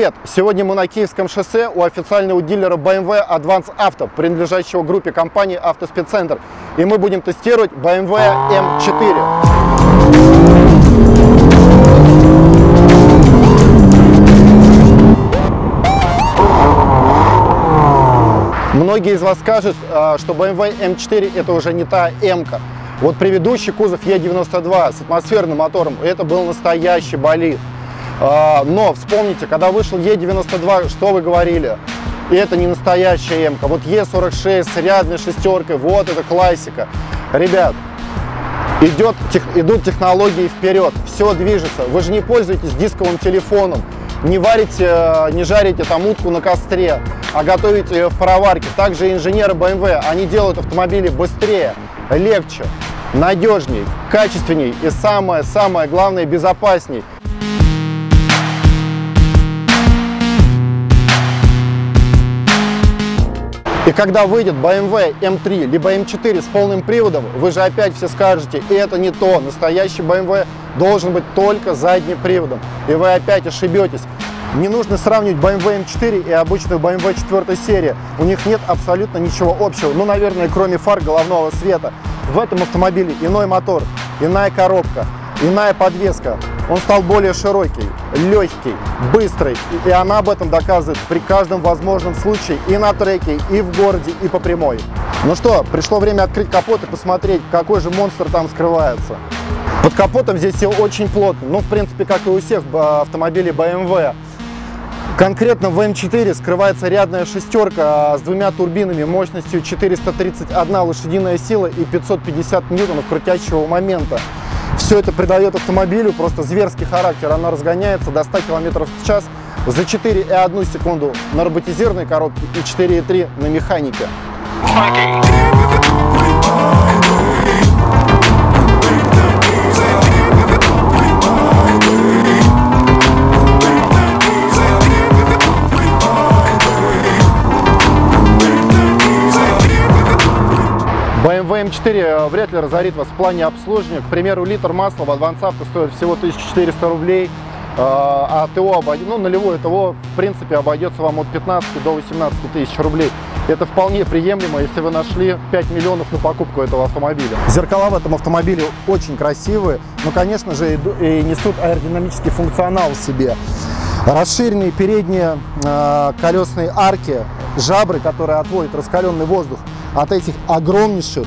Привет! Сегодня мы на Киевском шоссе у официального дилера BMW Advance Auto, принадлежащего группе компании Автоспеццентр. И мы будем тестировать BMW M4. Многие из вас скажут, а, что BMW M4 это уже не та M. -ка. Вот предыдущий кузов E92 с атмосферным мотором, это был настоящий болид. А, но вспомните, когда вышел Е92, что вы говорили? И это не настоящая М. -ка. Вот Е46 с рядной шестеркой, вот это классика. Ребят, идет, тех, идут технологии вперед, все движется. Вы же не пользуетесь дисковым телефоном, не варите, э, не жарите там утку на костре, а готовите ее в пароварке. Также инженеры BMW, они делают автомобили быстрее, легче, надежней, качественней и самое-самое главное безопасней. И когда выйдет BMW M3 либо M4 с полным приводом, вы же опять все скажете, это не то, настоящий BMW должен быть только задним приводом. И вы опять ошибетесь. Не нужно сравнивать BMW M4 и обычную BMW 4 серии. У них нет абсолютно ничего общего. Ну, наверное, кроме фар головного света. В этом автомобиле иной мотор, иная коробка, иная подвеска. Он стал более широкий, легкий, быстрый. И она об этом доказывает при каждом возможном случае и на треке, и в городе, и по прямой. Ну что, пришло время открыть капот и посмотреть, какой же монстр там скрывается. Под капотом здесь все очень плотно, ну, в принципе, как и у всех автомобилей BMW. Конкретно в М4 скрывается рядная шестерка с двумя турбинами мощностью 431 лошадиная сила и 550 ньютонов крутящего момента. Все это придает автомобилю просто зверский характер. Она разгоняется до 100 км в час за 4,1 секунду на роботизированной коробке и 4,3 на механике. BMW M4 вряд ли разорит вас в плане обслуживания. К примеру, литр масла в Auto стоит всего 1400 рублей, а ТО, обойдет, ну, нулевое ТО, в принципе, обойдется вам от 15 до 18 тысяч рублей. Это вполне приемлемо, если вы нашли 5 миллионов на покупку этого автомобиля. Зеркала в этом автомобиле очень красивые, но, конечно же, и несут аэродинамический функционал в себе. Расширенные передние э, колесные арки, жабры, которые отводят раскаленный воздух от этих огромнейших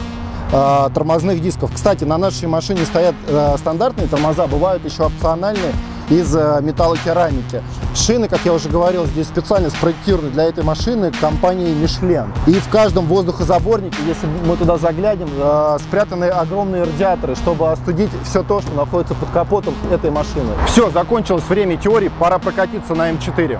э, тормозных дисков. Кстати, на нашей машине стоят э, стандартные тормоза, бывают еще опциональные из э, металлокерамики. Шины, как я уже говорил, здесь специально спроектированы для этой машины компанией Michelin. И в каждом воздухозаборнике, если мы туда заглянем, э, спрятаны огромные радиаторы, чтобы остудить все то, что находится под капотом этой машины. Все, закончилось время теории, пора прокатиться на М4.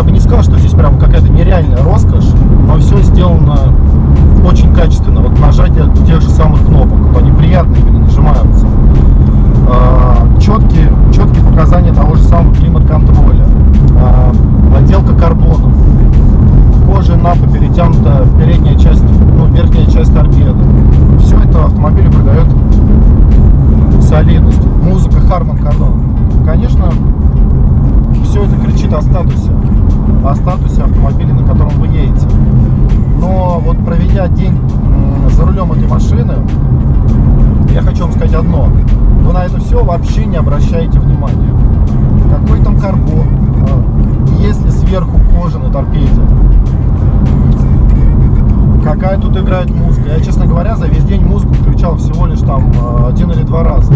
Я бы не сказал, что здесь прям какая-то нереальная роскошь, но все сделано очень качественно. Вот нажатие тех же самых кнопок, они приятно именно нажимаются. Четкие, четкие показания того же самого климат-контроля. О статусе автомобиля, на котором вы едете. Но вот проведя день за рулем этой машины, я хочу вам сказать одно. Вы на это все вообще не обращаете внимания. Какой там карбон, а, есть ли сверху кожа на торпеде, какая тут играет музыка. Я, честно говоря, за весь день музыку включал всего лишь там а, один или два раза.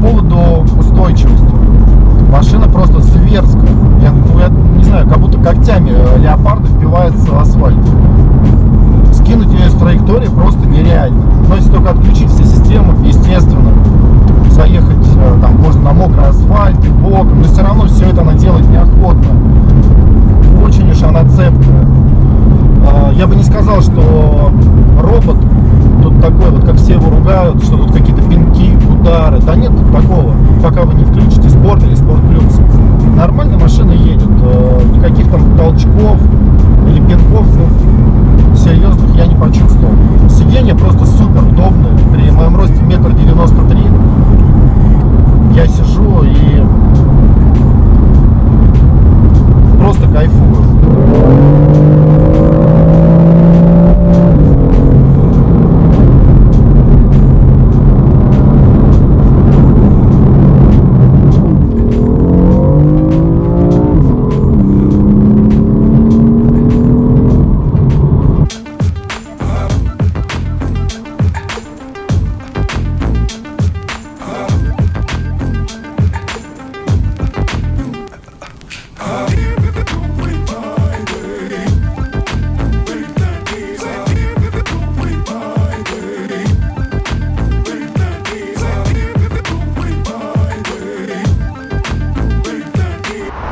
Поводу устойчивости. Машина просто зверская. Я, ну, я не знаю, как будто когтями э, леопарда впивается в асфальт. Скинуть ее с траектории просто нереально. Но если только отключить все системы, естественно, заехать вы не включите спорт или спорт плюс. Нормально машина едет, э, никаких там толчков или пинков, ну, серьезных я не почувствовал. Сиденье просто супер удобное. При моем росте метр девяносто три я сижу и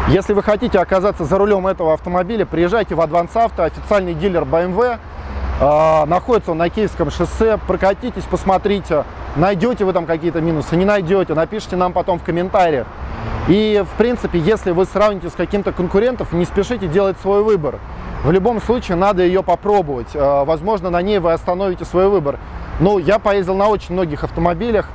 Если вы хотите оказаться за рулем этого автомобиля, приезжайте в Advance Auto, официальный дилер BMW. Э, находится он на Киевском шоссе. Прокатитесь, посмотрите. Найдете вы там какие-то минусы, не найдете. Напишите нам потом в комментариях. И, в принципе, если вы сравните с каким-то конкурентом, не спешите делать свой выбор. В любом случае, надо ее попробовать. Э, Возможно, на ней вы остановите свой выбор. Ну, я поездил на очень многих автомобилях.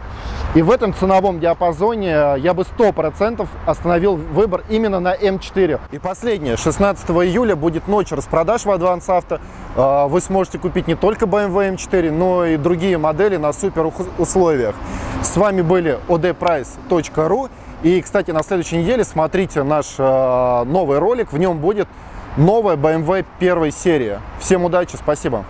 И в этом ценовом диапазоне я бы 100% остановил выбор именно на М4. И последнее, 16 июля будет ночь распродаж в Advance Auto. А, Вы сможете купить не только BMW M4, но и другие модели на супер условиях. С вами были odprice.ru. И, кстати, на следующей неделе смотрите наш а, новый ролик. В нем будет новая BMW первой серии. Всем удачи, спасибо.